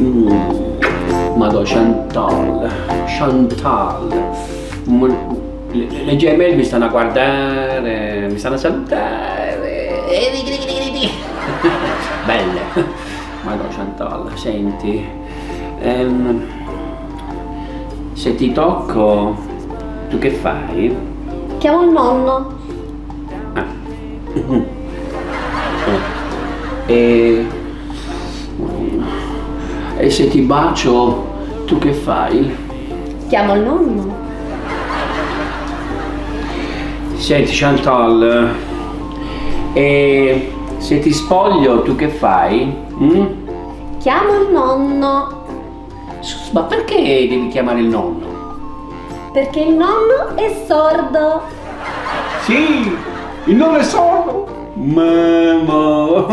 Mm. Madò, Chantal. Chantal. Le, le gemelle mi stanno a guardare, mi stanno a salutare. Belle. Madò, Chantal, senti. ehm, se ti tocco, tu che fai? Chiamo il nonno. Ah. E... e se ti bacio, tu che fai? Chiamo il nonno. Senti Chantal, e se ti spoglio, tu che fai? Mm? Chiamo il nonno. Ma perché devi chiamare il nonno? Perché il nonno è sordo. Sì, il nonno è sordo. Mamma,